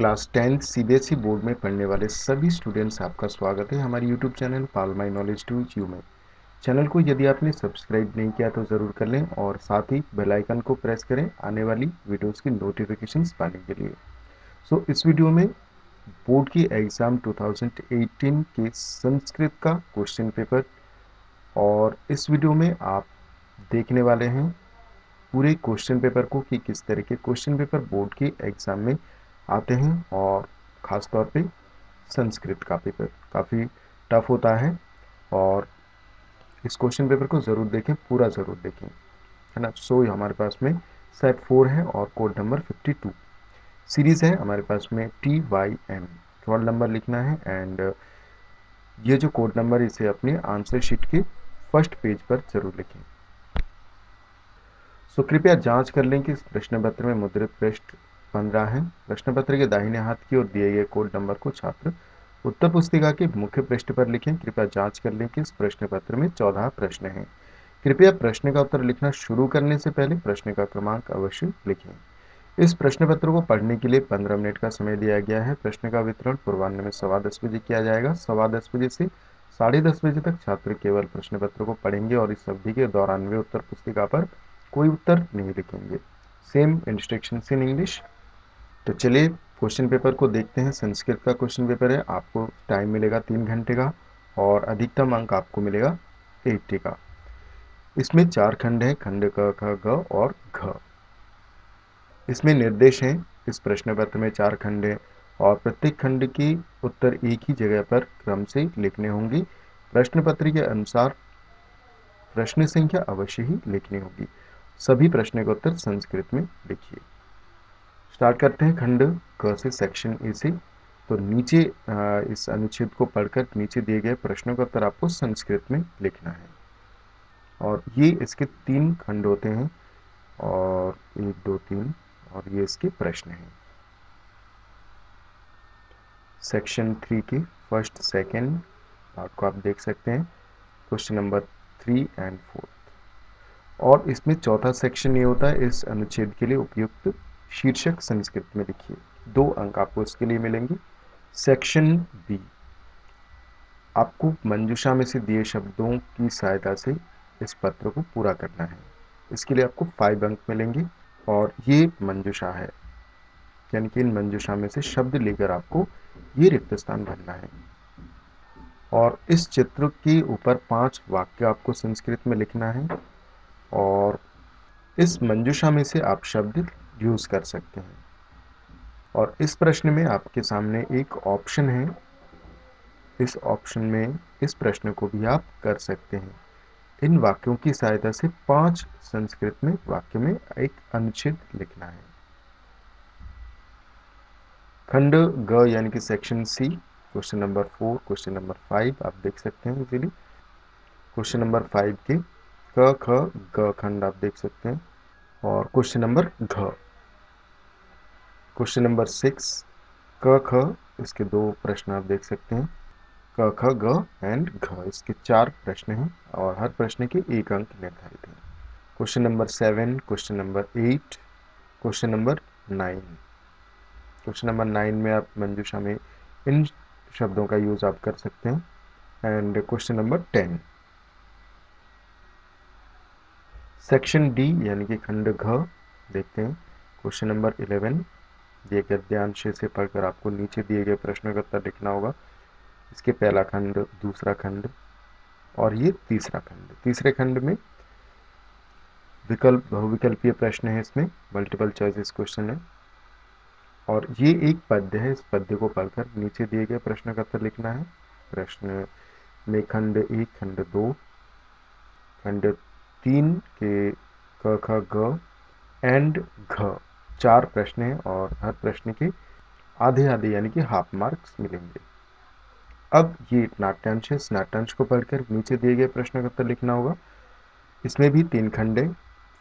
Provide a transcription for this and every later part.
Class tenth CBSE board में पढ़ने वाले सभी स्टूडेंट्स आपका स्वागत है हमारे YouTube channel pal my knowledge to you में। चैनल को यदि आपने सब्सक्राइब नहीं किया तो ज़रूर कर लें और साथ ही बेल आइकन को प्रेस करें आने वाली वीडियोस की नोटिफिकेशंस पाने के लिए। सो so, इस वीडियो में बोर्ड की एग्ज़ाम 2018 के संस्कृत का क्वेश्चन पेपर और इस वीडियो में आप देखने वाले हैं पूरे क्वेश्चन पेपर को कि किस तरह के क्वेश्चन पेपर बोर्ड के एग्ज़ाम में आते हैं और ख़ास तौर पे संस्कृत का पेपर काफ़ी टफ होता है और इस क्वेश्चन पेपर को ज़रूर देखें, पूरा ज़रूर देखें, है ना? सो हमारे पास में सेट फोर है और code number fifty two series है हमारे पास में T Y M roll number लिखना है एंड ये जो कोड नंबर इसे अपने आंसर शीट के फ़र्स्ट पेज पर ज़रूर लिखें। सो कृपया जाँच कर लें कि इस प्रश्न पत्र में मुद्रित पृष्ठ पंद्रह है। प्रश्न पत्र के दाहिने हाथ की ओर दिए गए कोड नंबर को छात्र उत्तर पुस्तिका के मुख्य पृष्ठ पर लिखें। कृपया जाँच कर लें कि इस प्रश्न पत्र में चौदह प्रश्न हैं। कृपया प्रश्न का उत्तर लिखना शुरू करने से पहले प्रश्न का क्रमांक अवश्य लिखें। इस प्रश्न पत्र को पढ़ने के लिए 15 मिनट का समय दिया गया है। प्रश्न का वितरण पूर्वान्ह में सवा दस बजे किया जाएगा। सवा दस बजे से साढ़े दस बजे तक छात्र केवल प्रश्न पत्र को पढ़ेंगे और इस अवधि के दौरान वे उत्तर पुस्तिका पर कोई उत्तर नहीं लिखेंगे। सेम इंस्ट्रक्शन इन इंग्लिश तो चलिए क्वेश्चन पेपर को देखते हैं। संस्कृत का क्वेश्चन पेपर है। आपको टाइम मिलेगा तीन घंटे का और अधिकतम अंक आपको मिलेगा एट्टी का। इसमें चार खंड हैं, खंड क, ख, ग और घ। इसमें निर्देश हैं। इस प्रश्न पत्र में चार खंड हैं और प्रत्येक खंड की उत्तर एक ही जगह पर क्रम से लिखने होंगे। प्रश्न पत्र के अनुसार प्रश्न संख्या अवश्य ही लिखनी होगी। सभी प्रश्न का उत्तर संस्कृत में लिखिए। स्टार्ट करते हैं खंड क से सेक्शन ए से। तो नीचे इस अनुच्छेद को पढ़कर नीचे दिए गए प्रश्नों का उत्तर आपको संस्कृत में लिखना है। और ये इसके तीन खंड होते हैं, और एक, दो, तीन, और ये इसके प्रश्न हैं। सेक्शन थ्री के फ़र्स्ट, सेकेंड पार्ट को आप देख सकते हैं, question number three and fourth. और इसमें चौथा सेक्शन ये होता है, इस अनुच्छेद के लिए उपयुक्त शीर्षक संस्कृत में लिखिए। दो अंक आपको इसके लिए मिलेंगे। सेक्शन बी आपको मंजूषा में से दिए शब्दों की सहायता से इस पत्र को पूरा करना है। इसके लिए आपको फाइव अंक मिलेंगे और ये मंजूषा है। यानी कि इन मंजूषा में से शब्द लेकर आपको ये रिक्त स्थान भरना है। और इस चित्र के ऊपर पाँच वाक्य आपको संस्कृत में लिखना है और इस मंजूषा में से आप शब्द यूज़ कर सकते हैं। और इस प्रश्न में आपके सामने एक ऑप्शन है। इस ऑप्शन में इस प्रश्न को भी आप कर सकते हैं। इन वाक्यों की सहायता से पाँच संस्कृत में वाक्य में एक अनुच्छेद लिखना है। खंड ग यानी कि section C question number four question number five आप देख सकते हैं इजीली क्वेश्चन नंबर फाइव के क, ख, ग खंड आप देख सकते हैं। और क्वेश्चन नंबर घ। क्वेश्चन नंबर सिक्स क ख इसके दो प्रश्न आप देख सकते हैं। क ख ग एंड घ इसके चार प्रश्न हैं और हर प्रश्न के एक अंक निर्धारित हैं। Question number seven question number eight question number nine question number nine में आप मंजूषा में इन शब्दों का यूज़ आप कर सकते हैं। And question number ten section D यानी कि खंड घ देखते हैं। क्वेश्चन नंबर इलेवन दिए गए से पढ़कर आपको नीचे दिए गए प्रश्नों का उत्तर लिखना होगा। इसके पहला खंड, दूसरा खंड और ये तीसरा खंड। तीसरे खंड में विकल्प, बहुविकल्पीय प्रश्न है इसमें मल्टीपल चॉइसेस क्वेश्चन है। और ये एक पद्य है, इस पद्य को पढ़कर नीचे दिए गए प्रश्न का उत्तर लिखना है। प्रश्न में खंड एक, खंड दो, खंड तीन के क, ख, ग एंड घ। चार प्रश्न हैं और हर प्रश्न के आधे आधे यानी कि हाफ़ मार्क्स मिलेंगे। अब ये नाट्यांश है। इस नाट्यांश को पढ़कर नीचे दिए गए प्रश्न का उत्तर लिखना होगा। इसमें भी तीन खंडे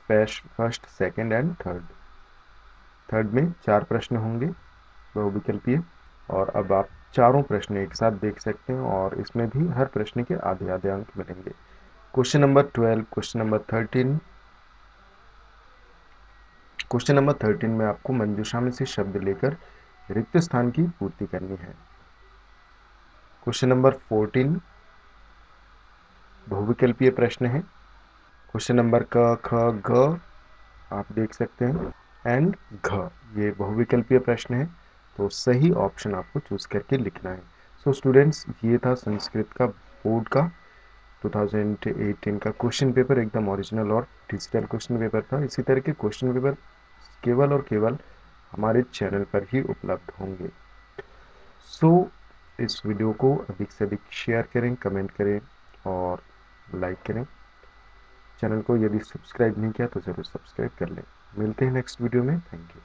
first second and third third में चार प्रश्न होंगे बहुविकल्पीय और अब आप चारों प्रश्न एक साथ देख सकते हैं और इसमें भी हर प्रश्न के आधे आधे अंक मिलेंगे। Question number twelve question number thirteen question number thirteen में आपको मंजूषा में से शब्द लेकर रिक्त स्थान की पूर्ति करनी है। क्वेश्चन नंबर फोर्टीन बहुविकल्पीय प्रश्न है। क्वेश्चन नंबर क ख ग आप देख सकते हैं एंड घ ये बहुविकल्पीय प्रश्न है तो सही ऑप्शन आपको चूज़ करके लिखना है। सो so, स्टूडेंट्स ये था संस्कृत का बोर्ड का 2018 का क्वेश्चन पेपर एकदम ओरिजिनल और डिजिटल क्वेश्चन पेपर था। इसी तरह के क्वेश्चन पेपर केवल और केवल हमारे चैनल पर ही उपलब्ध होंगे। सो so, इस वीडियो को अधिक से अधिक शेयर करें कमेंट करें और लाइक करें। चैनल को यदि सब्सक्राइब नहीं किया तो ज़रूर सब्सक्राइब कर लें। मिलते हैं नेक्स्ट वीडियो में। Thank you.